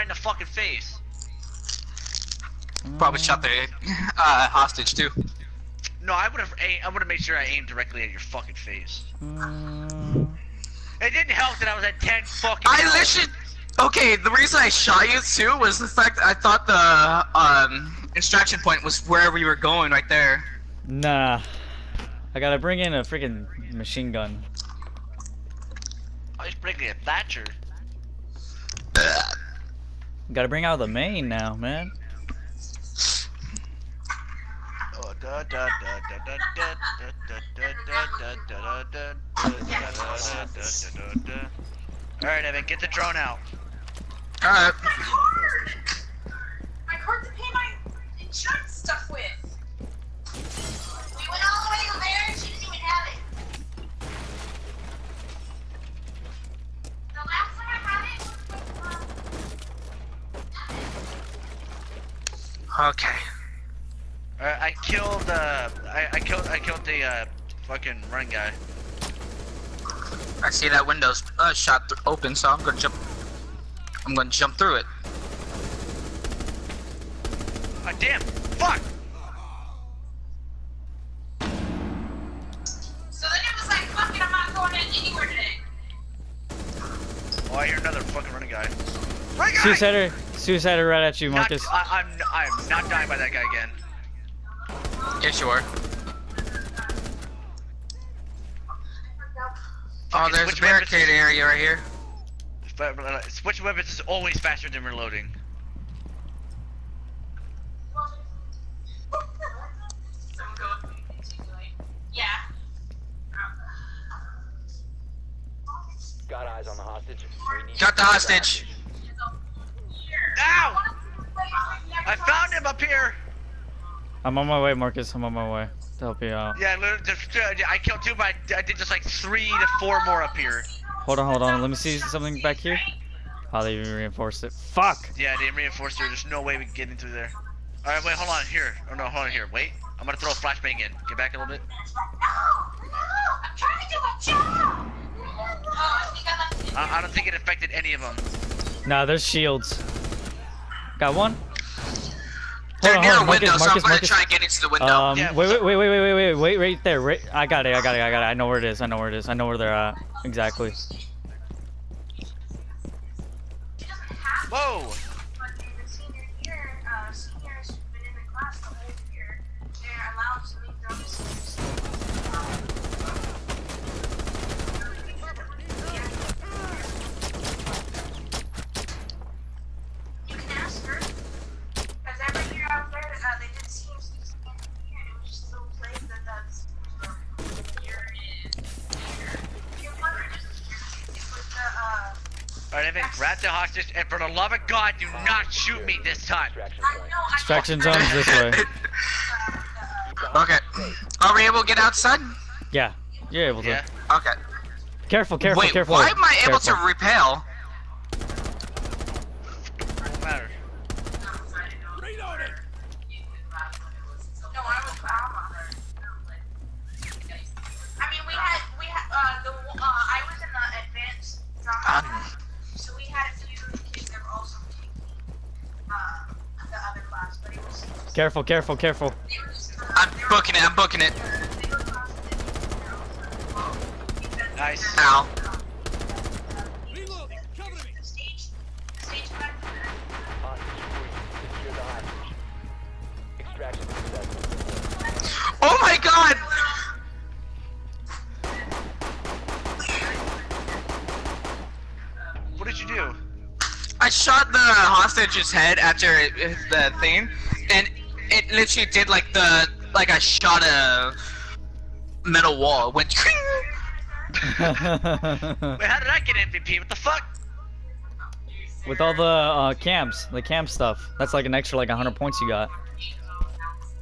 right in the fucking face. Probably shot the uh, hostage too. No, I would have. I would have made sure I aimed directly at your fucking face. Mm, It didn't help that I was at ten fucking. I health. literally. Okay, the reason I shot you too was the fact that I thought the um extraction point was where we were going right there. nah. I gotta bring in a freaking machine gun. I was breaking a Thatcher. Gotta bring out the main now, man. Alright, Evan, get the drone out. Alright. To pay my insurance stuff with. Okay. All right, I killed. Uh, I, I killed. I killed the uh, fucking run guy. I see that window's uh, shot th open, so I'm gonna jump. I'm gonna jump through it. Ah, damn! Fuck! So then it was like, fuck it, I'm not going in anywhere today. Oh, I hear another fucking running guy. Run guy! Suicider, suicider right at you, Not, Marcus. I, I'm. I'm not dying by that guy again. Yeah, sure. Oh, Fucking there's a barricade area right here. But, but, uh, switch weapons is always faster than reloading. Yeah. Got eyes on the hostage. We need Got the hostage. Ow! I found him up here. I'm on my way, Marcus. I'm on my way to help you out. Yeah, literally, just, uh, I killed two, but I, I did just like three to four more up here. Hold on, hold on. Let me see something back here. Oh, they even reinforced it. Fuck! Yeah, they reinforced it. There's no way we can get into there. All right, wait, hold on. Here. Oh no, hold on here. Wait. I'm gonna throw a flashbang in. Get back a little bit. No, no, I'm trying to do my job. I think I left it. I, I don't think it affected any of them. Nah, there's shields. Got one. They're on, near on, a window, Marcus, so I'm Marcus, gonna Marcus. try and get into the window. Um, Yeah, wait, wait, wait, wait, wait, wait, wait, wait, right there. Right, I got it, I got it, I got it. I know where it is. I know where it is. I know where they're at. Exactly. Whoa! All right, Evan, grab the hostage, and for the love of God, do not shoot me this time. extraction I know, point. I know. Extraction zone's this way. Okay. Are we able to get outside? Yeah, you're able to. Yeah. Okay. Careful, careful, Wait, careful. why am I able careful. to rappel? Don't um, Careful, careful, careful. I'm booking it, I'm booking it. Nice. Ow. Oh my god! What did you do? I shot the hostage's head after the thing, and it literally did like the like I shot a metal wall. It went. Wait, how did I get MVP? What the fuck? With all the uh, camps, the camp stuff. That's like an extra like 100 points you got.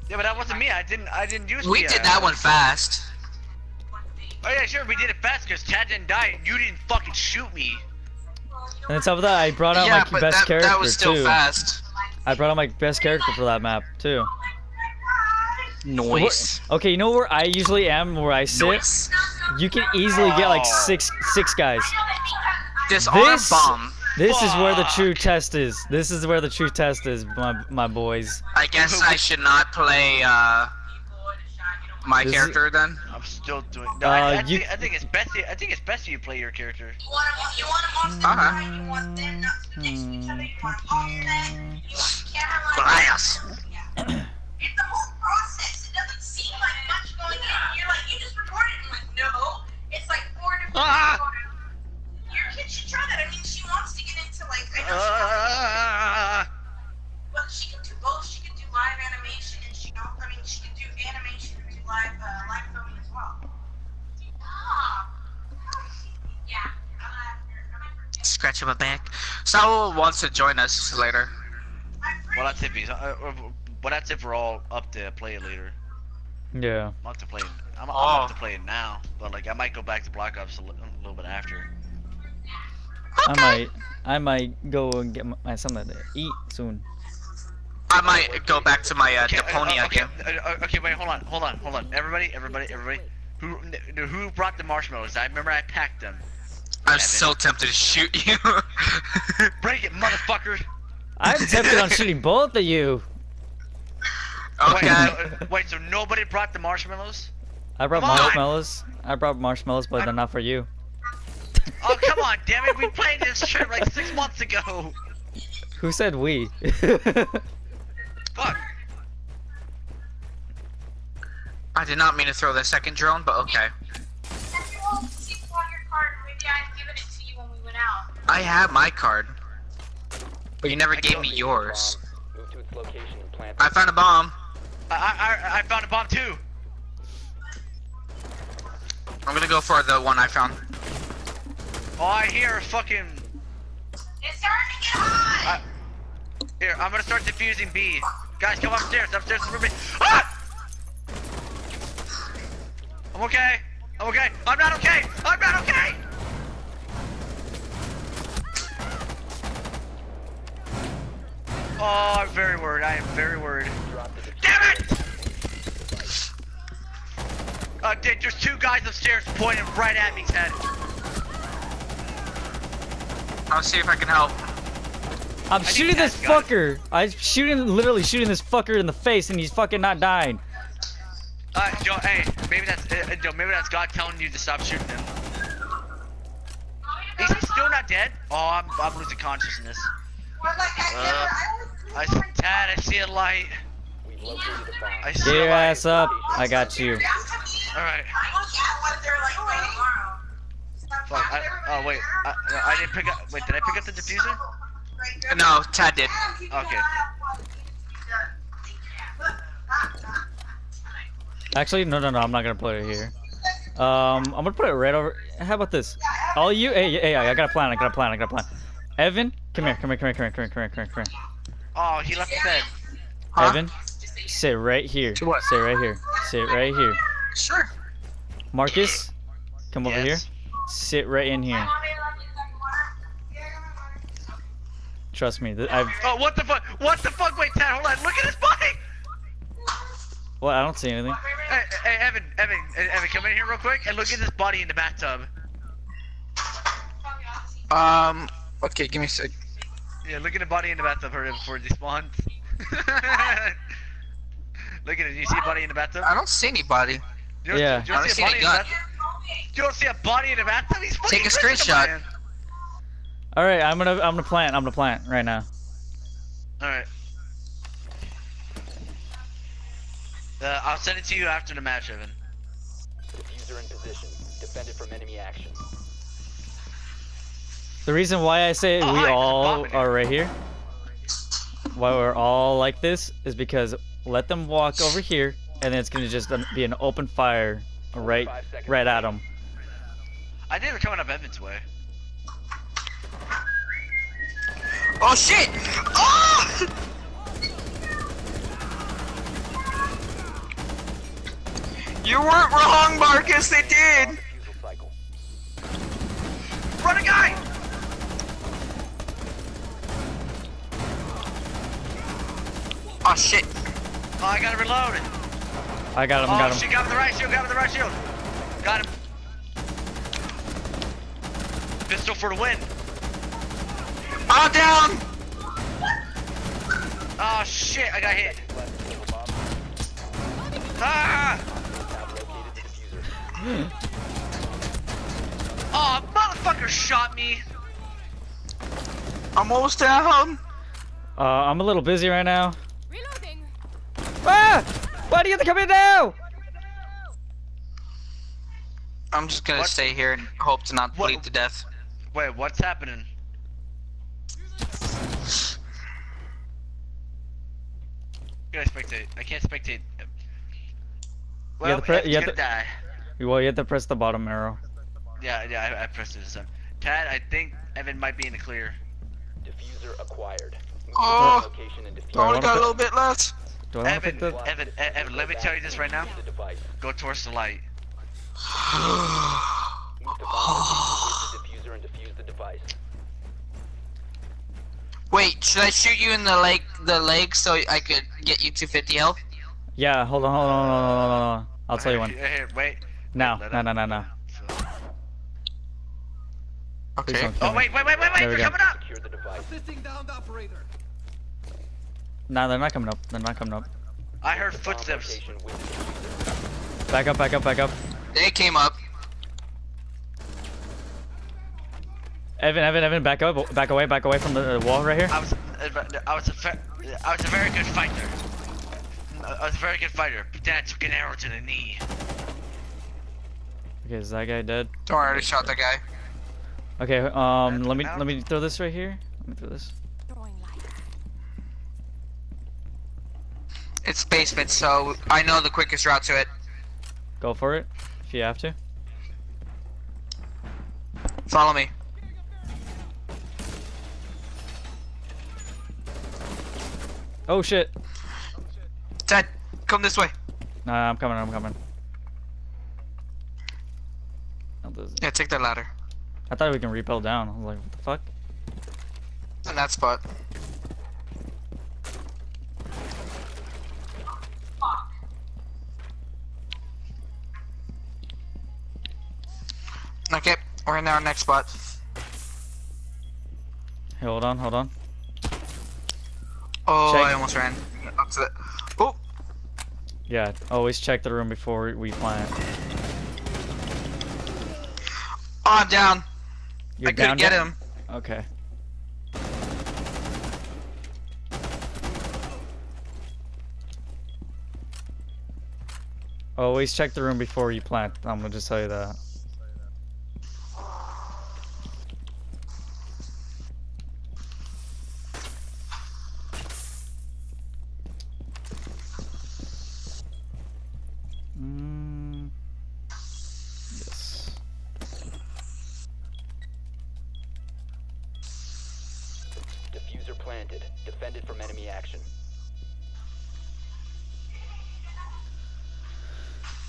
Yeah, but that wasn't me. I didn't. I didn't use. We the, did uh, that one fast. Oh yeah, sure. We did it fast because Chad didn't die and you didn't fucking shoot me. And on top of that, I brought out Yeah, my but best that, character that was still too. fast. I brought out my best character for that map too. Noise. Okay, you know where I usually am, where I sit. Noise. You can easily get like Oh. six six guys. Disarm This- bomb. This is where the true test is. This is where the true test is, my my boys. I guess I should not play uh, my is- character then. I'm still doing. No, I, I, Uh, you- think, I think it's best. I think it's best you play your character. You want them, you want them off the Uh-huh. side, you want them not to next to each other, you want them off that, you want the camera like Glass. Yeah. It's the whole process. It doesn't seem like much going in. You're like, you just recorded and like, no. It's like four different Ah! Your kid should try that. I mean, she wants to get into like, I know she wants Uh, Well, she can do both. She can do live animation, and she don't. I mean, she can do animation and do live uh, live filming as well. Ah. Yeah. I'm gonna have her- I'm gonna have her- Scratching my back. Saul wants to join us later. I'm pretty well, that's if he's. Uh, uh, well, that's if we're all up to play it later. Yeah. I'm up to play. I'm, I'm Oh. up to play it now, but like I might go back to Black Ops a, li- a little bit after. I might I might go and get my something to eat soon. I might go back to my uh, Okay, uh, Deponia uh, okay, game. uh, uh, okay, wait, hold on, hold on, hold on. Everybody, everybody, everybody. Who who brought the marshmallows? I remember I packed them. I'm so tempted to shoot you. Break it, motherfucker! I'm tempted on shooting both of you. Wait, okay. so, uh, wait, so nobody brought the marshmallows? I brought Come on. marshmallows. I brought marshmallows, but they're not for you. Oh come on, damn it! We played this shit like six months ago. Who said we? Fuck. I did not mean to throw the second drone, but okay. Card, I'd given it to you when we went out. I have my card. But you never I gave me yours. Move to its location and plant. I found a bomb. I, I I- I found a bomb too. I'm gonna go for the one I found. Oh, I hear a fucking. It's starting to get hot. I, here, I'm gonna start defusing B. Guys, come upstairs. Upstairs for me. Ah! I'm okay. I'm okay. I'm not okay. I'm not okay. Oh, I'm very worried. I am very worried. Drop the Damn it! Uh, dude, there's two guys upstairs pointing right at me, Ted. I'll see if I can help. I'm think shooting this Ted's got it. fucker. I'm shooting, literally shooting this fucker in the face, and he's fucking not dying. Uh, Joe, hey, maybe that's, uh, Joe, maybe that's God telling you to stop shooting him. Is he still not dead? Oh, I'm, I'm losing consciousness. Or like I Uh, never, I I, always Tad, I see a light. We've located the bomb. I Get see your a light. ass up. I got you. I'm coming in. Alright. I look at what they're like doing tomorrow. Stop Fuck, I, oh wait, I, no, I didn't pick up, wait, did I pick up the defuser? No, Tad did. Okay. Actually, no, no, no. I'm not gonna put it here. Um, I'm gonna put it right over. How about this? All you, hey, hey, I got a plan. I got a plan. I got a plan. Evan, come here, come here, come here, come here, come here, come here, come here, come here. Oh, he left the bed. Huh? Evan, sit right here. To what? Sit right here. Sit right here. Sure. Marcus, come over here. Sit right in here. Trust me. I've. Oh, what the fuck? What the fuck? Wait, Tad, hold on. Look at his body. Well, I don't see anything. Hey, hey, Evan, Evan, Evan, come in here real quick and look at this body in the bathtub. Um. Okay, give me a sec. Yeah, look at the body in the bathtub for before it despawns. look at it. Do you see a body in the bathtub? I don't see anybody. You don't, Yeah. You don't I don't see a see body in the gun. You don't see a body in the bathtub? He's Take a screenshot. All right, I'm gonna, I'm gonna plant. I'm gonna plant right now. All right. Uh, I'll send it to you after the match, Evan. Defuser in position. Defend it from enemy action. The reason why I say Oh, we hi, all bomb are right here, why we're all like this, is because let them walk over here, and then it's gonna just be an open fire right, right at them. I think they're coming up Evan's way. Oh shit! Oh! You weren't wrong, Marcus. They did. Run a guy! Oh shit! Oh, I gotta reload it. I got him, oh, got she got the right shield, got him the right shield. Got him. Pistol for the win. Oh, down! Oh shit, I got hit. Left until the bomb Ah! located defuser. Oh, motherfucker shot me. I'm almost down. Uh, I'm a little busy right now. Reloading. Ah! Why do you have to come in now? I'm just gonna What? stay here and hope to not What- bleed to death. Wait, what's happening? Can I spectate? I can't spectate. Well, have to pre- you have gonna to- die. Well, you have to press the bottom arrow. Yeah, yeah, I, I pressed it this time. Tad, I think Evan might be in the clear. Defuser acquired. Move Oh. to the location and defuse. Do I Only got a little bit left. Do I want to Evan, pick the? Evan, Evan, let me tell you this right now. Go towards the light. Move to bomb location with the defuser and defuse the device. Wait, should I shoot you in the leg, the leg, so I could get you 250 health? Yeah, hold on, hold on, hold on, hold on, hold on. I'll tell you when. Here, here, wait. Now, Let no, no, no, no. Okay. Oh wait, wait, wait, wait, wait! They're coming up. Secure the device. Nah, they're not coming up. They're not coming up. I heard footsteps. location with the defuser. Back up, back up, back up. They came up. Evan, Evan, Evan, back up, back away, back away from the wall right here. I was, I was a, fa- I was a very good fighter. I was a very good fighter, but then I took an arrow to the knee. Okay, is that guy dead? Don't worry, I already shot that guy. Okay, um, let me let me throw this right here. Let me throw this. Throwing light. It's basement, so I know the quickest route to it. Go for it, if you have to. Follow me. Oh shit! Ted, come this way. Nah, I'm coming, I'm coming. Yeah, take that ladder. I thought we can rappel down. I was like, what the fuck? In that spot. Okay, we're in our next spot. Hey, hold on, hold on. Oh, Check. I almost ran up to the. Oh, Yeah, always check the room before we plant. oh, I'm down. You're I down. couldn't get him. Okay. Always check the room before you plant. I'm gonna just tell you that. Planted. Defended from enemy action.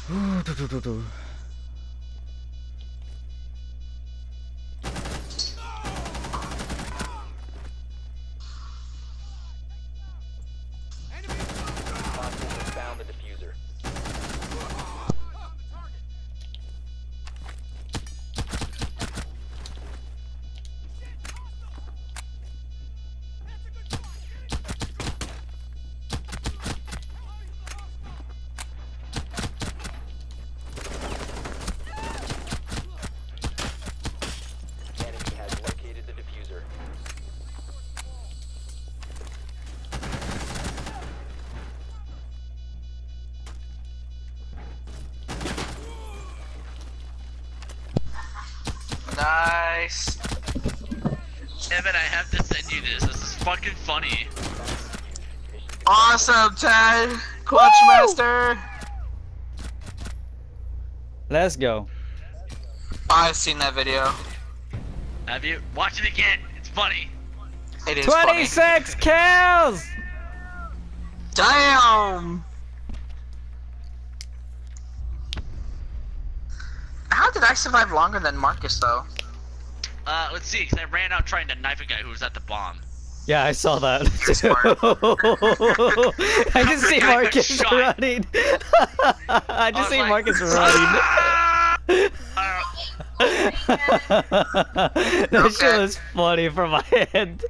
Nice. Evan, I have to send you this. This is fucking funny. Awesome, Ted. Clutch master. Let's go. I've seen that video. Have you? Watch it again. It's funny. It is funny. 26 kills! Damn. How did I survive longer than Marcus though? Uh, let's see, 'cause I ran out trying to knife a guy who was at the bomb. Yeah, I saw that. I just see Marcus running. I just see like, Marcus running. Uh, that shit was funny from my end.